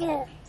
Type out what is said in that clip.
Look